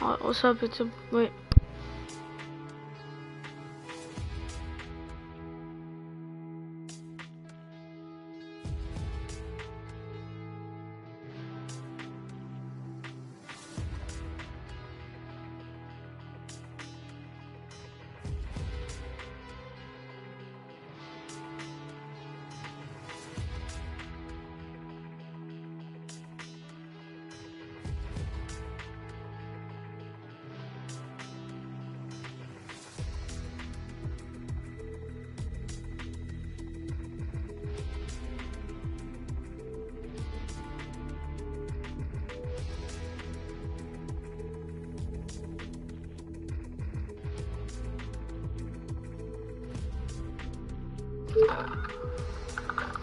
What's up? bit of wait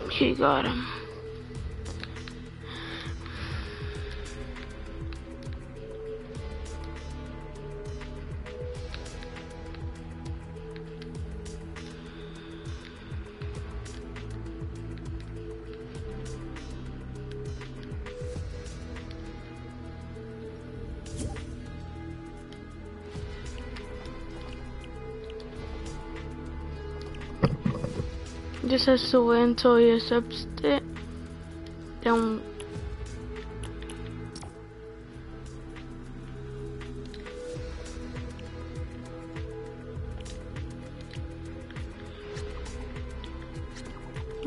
Chegaram. To wait until he accepts it.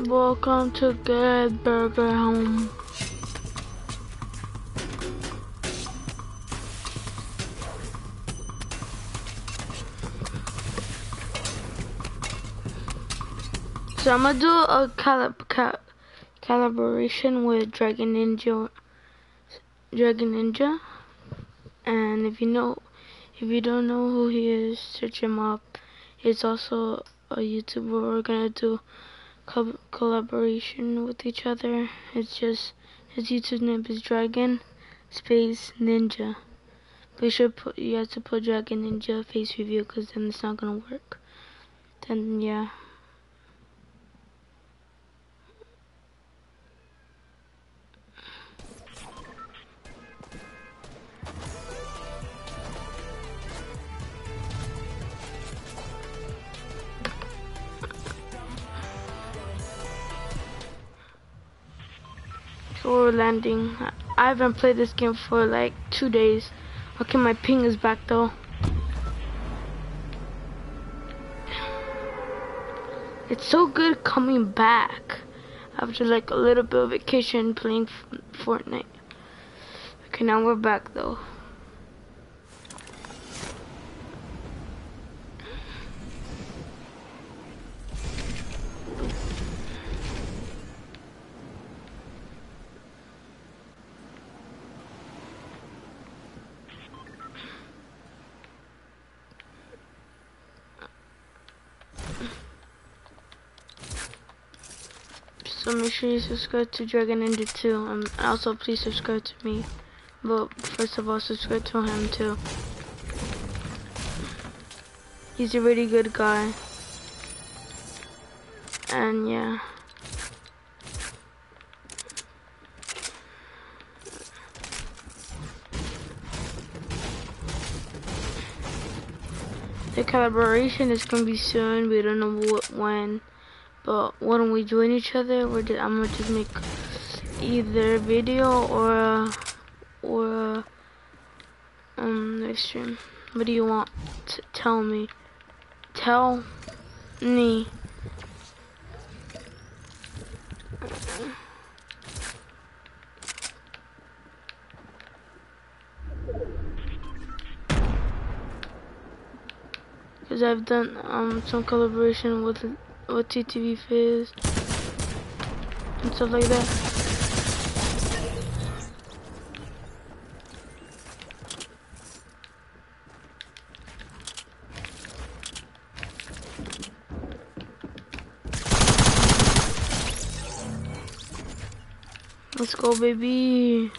Welcome to Good Burger Home. So I'm gonna do a calib cal collaboration with Dragon Ninja, Dragon Ninja, and if you know, if you don't know who he is, search him up. He's also a YouTuber. We're gonna do co collaboration with each other. It's just his YouTube name is Dragon Space Ninja. You should put you have to put Dragon Ninja face review because then it's not gonna work. Then yeah. We're landing. I haven't played this game for like two days. Okay, my ping is back though. It's so good coming back after like a little bit of vacation playing Fortnite. Okay, now we're back though. Make sure you subscribe to Dragon too. Um, and also please subscribe to me. But first of all, subscribe to him too. He's a really good guy. And yeah. The collaboration is gonna be soon. We don't know what when. But when we join each other, we're just, I'm gonna just make either video or a, or a, um live stream. What do you want? to tell me. Tell me. Because I've done um some collaboration with with TTV Fizz and stuff like that. Let's go, baby.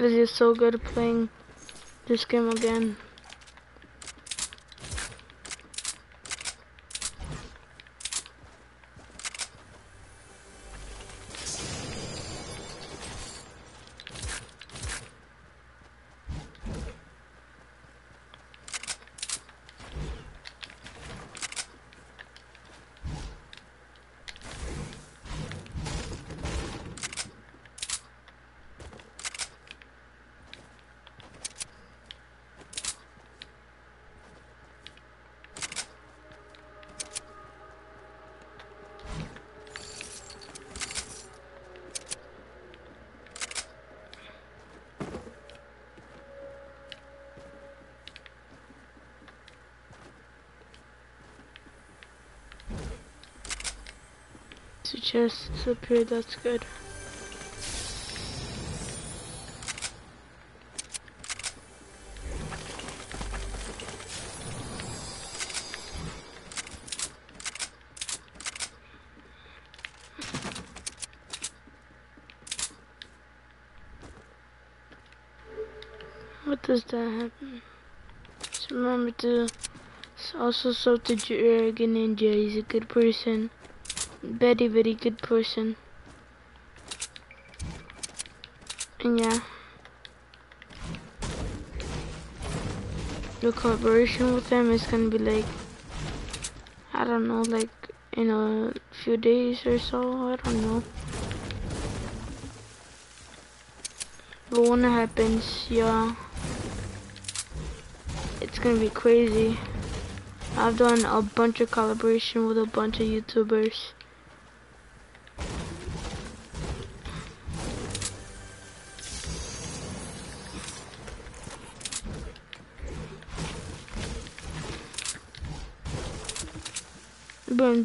It is so good playing this game again. Two chests up here, that's good. What does that happen? Just remember to also sub to Dragon Ninja, he's a good person very very good person. And yeah. The collaboration with them is gonna be like I don't know like in a few days or so I don't know. But when it happens yeah. It's gonna be crazy. I've done a bunch of collaboration with a bunch of YouTubers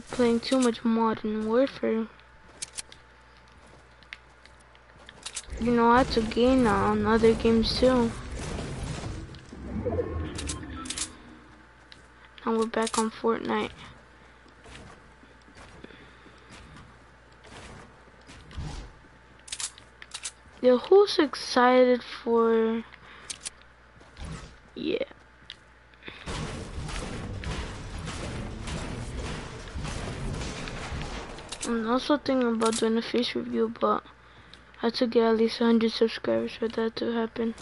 playing too much Modern Warfare. You know, I to gain uh, on other games too. And we're back on Fortnite. Yeah, who's excited for... Yeah. I'm also thinking about doing a face review, but I have to get at least 100 subscribers for that to happen.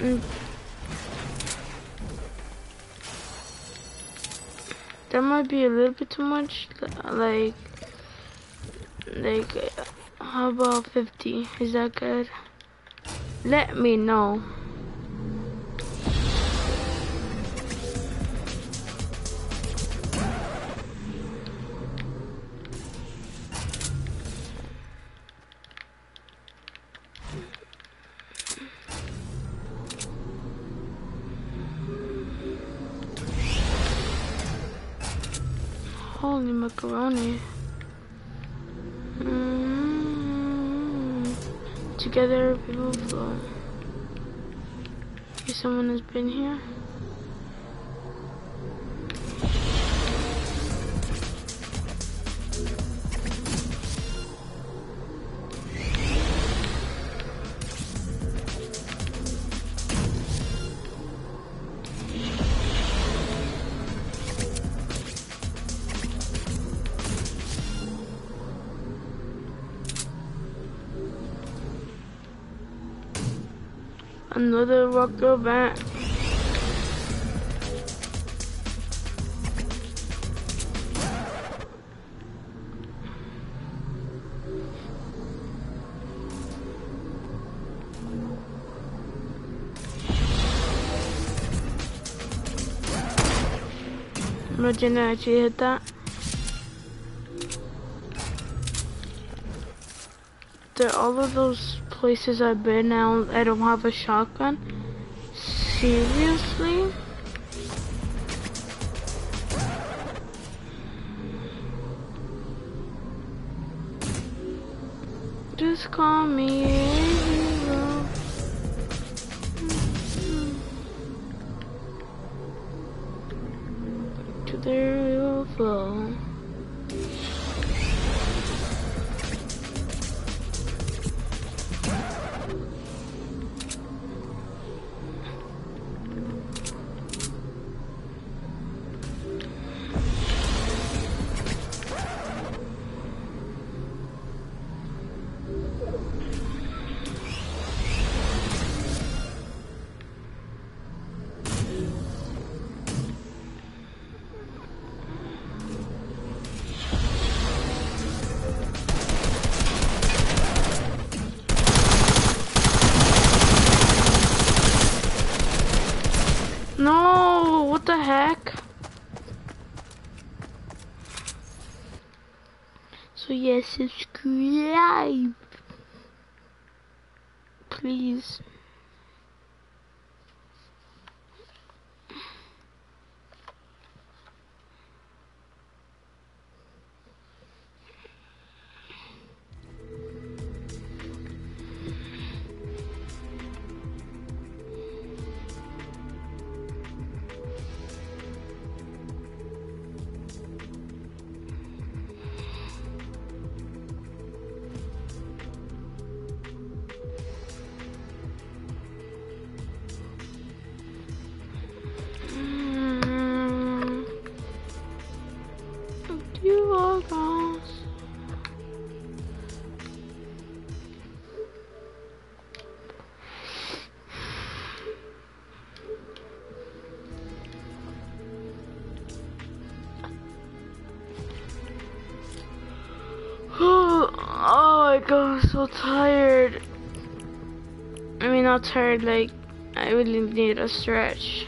Mm. That might be a little bit too much, like, like, how about 50? Is that good? Let me know. Together people flow. Someone has been here. Another rocker back. Imagine I actually hit that. There all of those places I've been now, I don't have a shotgun. Seriously? Just call me subscribe. Please. My god, oh, I'm so tired. I mean, not tired, like, I really need a stretch.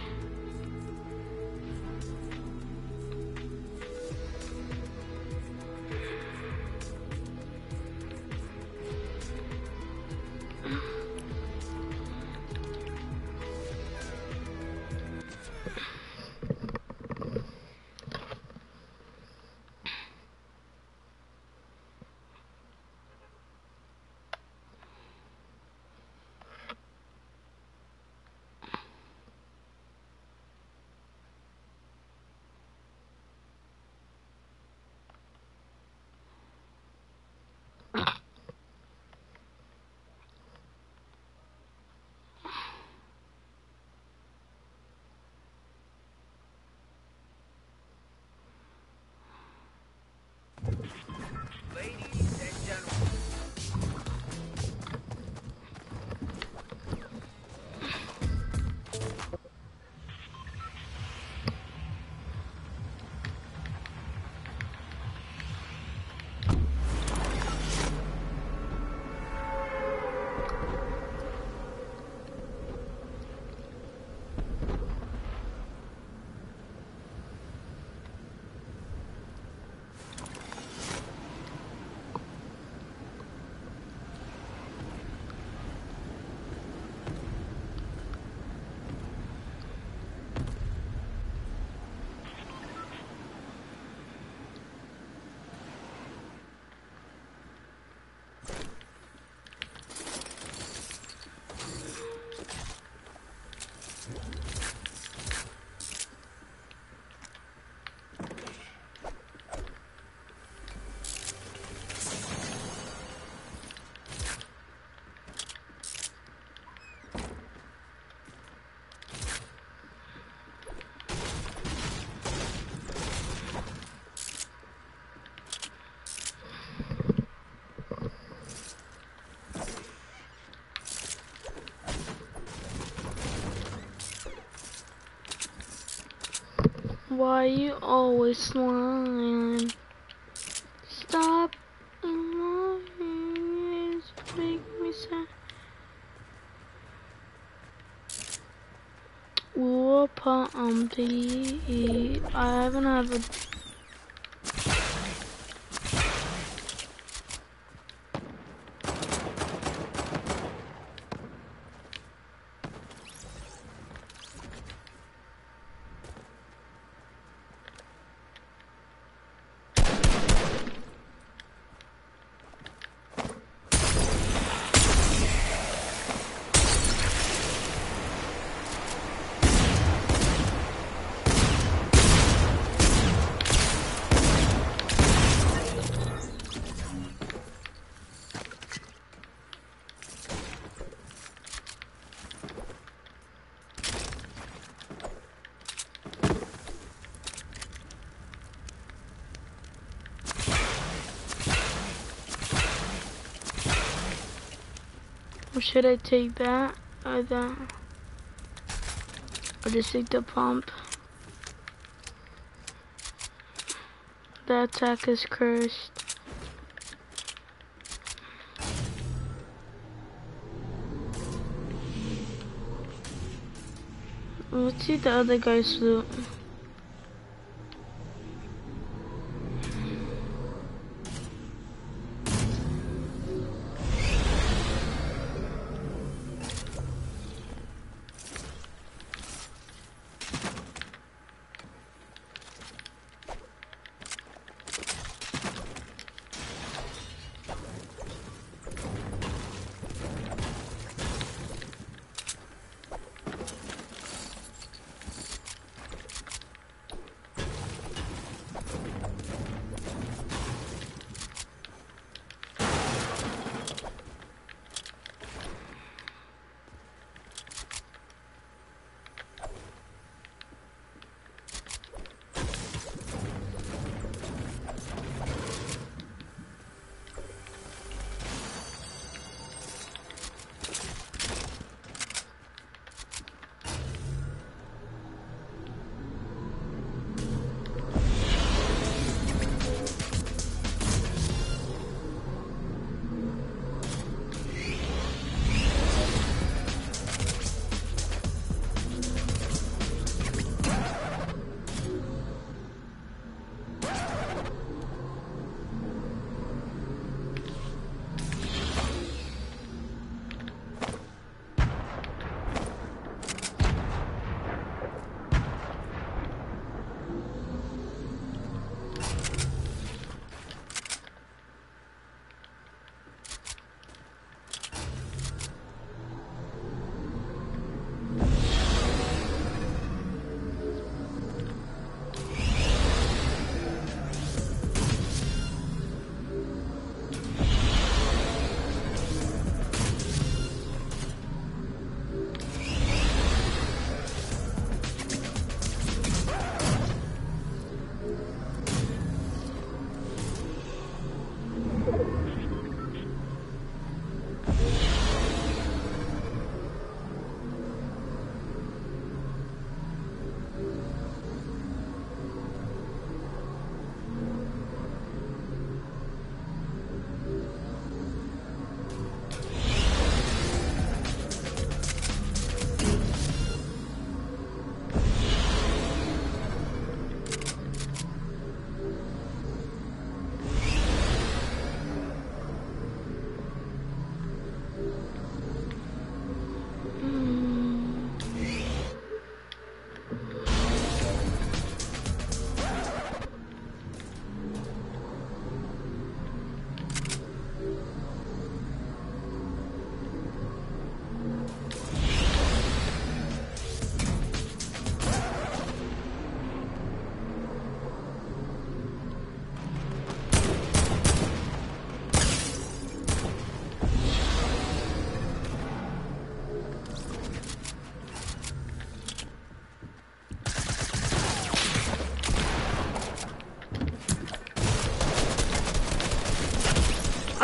Why you always smiling? Stop lying, it's make me sad. Whoopa umpty. I haven't have a should I take that or that? Or just take the pump? The attack is cursed. Let's see the other guy's loot.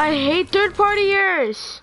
I hate third partiers.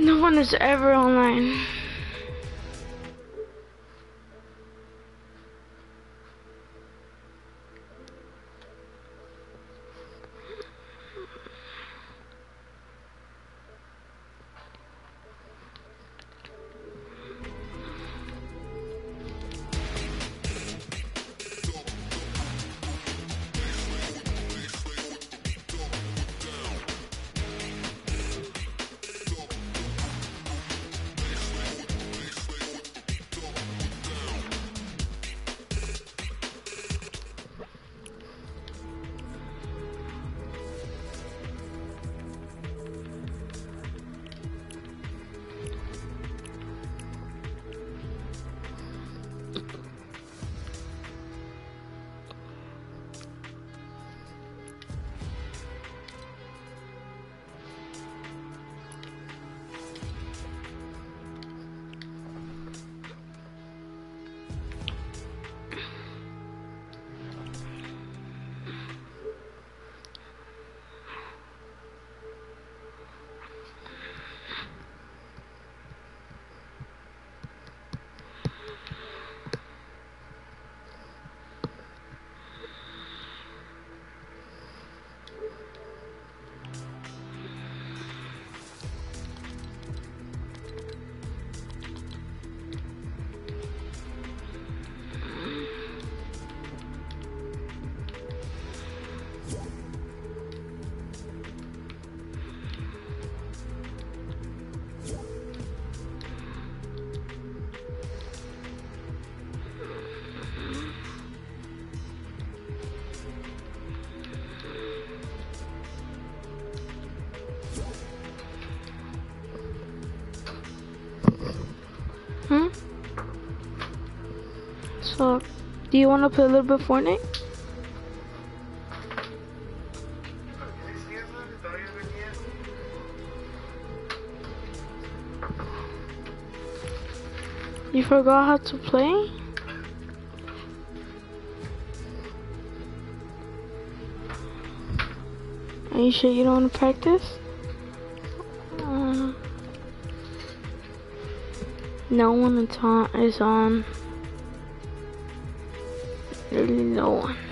No one is ever online. Do you want to play a little bit Fortnite? You forgot how to play? Are you sure you don't want to practice? Uh, no one is on. No.